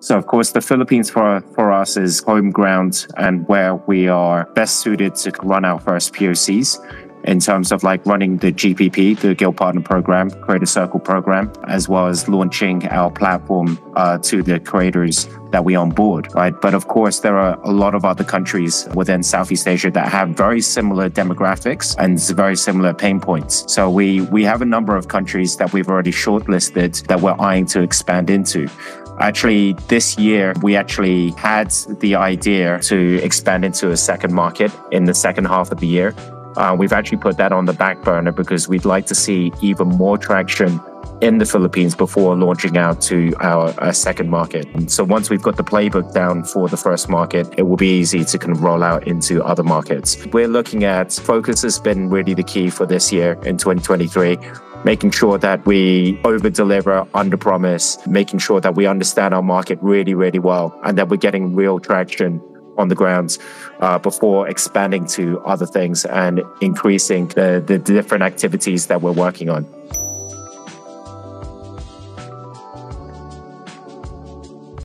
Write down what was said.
So, of course, the Philippines for, for us is home ground and where we are best suited to run our first POCs in terms of like running the GPP, the Guild Partner Program, Creator Circle Program, as well as launching our platform uh, to the creators that we onboard, right? But of course, there are a lot of other countries within Southeast Asia that have very similar demographics and very similar pain points. So we we have a number of countries that we've already shortlisted that we're eyeing to expand into. Actually, this year, we actually had the idea to expand into a second market in the second half of the year. Uh, we've actually put that on the back burner because we'd like to see even more traction in the Philippines before launching out to our, our, second market. So once we've got the playbook down for the first market, it will be easy to kind of roll out into other markets. We're looking at focus has been really the key for this year in 2023 making sure that we over deliver, under promise, making sure that we understand our market really, really well, and that we're getting real traction on the ground uh, before expanding to other things and increasing the, the different activities that we're working on.